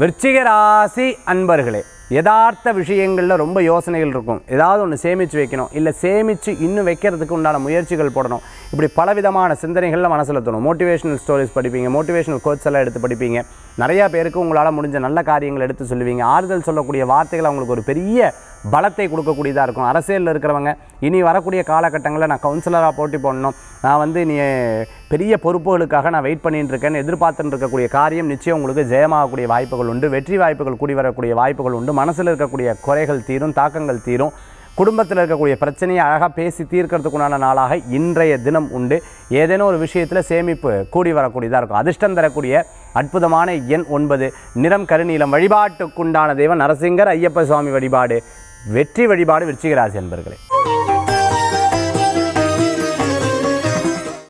விருச்சிக ராசி அன்பர்களே யதார்த்த விஷயங்களில் ரொம்ப யோசனைகள் இருக்கும். ஏதாவது ஒன்று சேமித்து வைக்கணும். இல்லை சேமித்து இன்னும் வைக்கிறதுக்கு உண்டான முயற்சிகள் போடணும். இப்படி பலவிதமான சிந்தனைகளில் மனசில் தோணும். மோட்டிவேஷனல் ஸ்டோரிஸ் படிப்பீங்க. மோட்டிவேஷனல் கோட்ஸ் எல்லாம் எடுத்து படிப்பீங்க. நிறையா பேருக்கு உங்களால் முடிஞ்ச நல்ல காரியங்கள் எடுத்து சொல்லுவீங்க. ஆறுதல் சொல்லக்கூடிய வார்த்தைகள் அவங்களுக்கு ஒரு பெரிய பலத்தை கொடுக்கக்கூடியதாக இருக்கும். அரசியலில் இருக்கிறவங்க இனி வரக்கூடிய காலகட்டங்களில் நான் கவுன்சிலராக போட்டி போடணும். நான் வந்து நீ பெரிய பொறுப்புகளுக்காக நான் வெயிட் பண்ணிட்டு இருக்கேன்னு எதிர்பார்த்துட்டு இருக்கக்கூடிய காரியம் நிச்சயம் உங்களுக்கு ஜெயமாகக்கூடிய வாய்ப்புகள் உண்டு. வெற்றி வாய்ப்புகள் கூடி வரக்கூடிய வாய்ப்புகள் உண்டு. மனசில் இருக்கக்கூடிய குறைகள் தீரும் தாக்கங்கள் தீரும். குடும்பத்தில் இருக்கக்கூடிய பிரச்சனையை அழகாக பேசி தீர்க்கறதுக்குண்டான நாளாக இன்றைய தினம் உண்டு. ஏதேனும் ஒரு விஷயத்தில் சேமிப்பு கூடி வரக்கூடியதாக இருக்கும். அதிர்ஷ்டம் தரக்கூடிய அற்புதமான எண் ஒன்பது. நிறம் கருநீளம் வழிபாட்டுக்குண்டான தெய்வம் நரசிங்கர் ஐயப்ப சுவாமி வழிபாடு. வெற்றி வழிபாடு விருச்சிகராசி என்பர்களே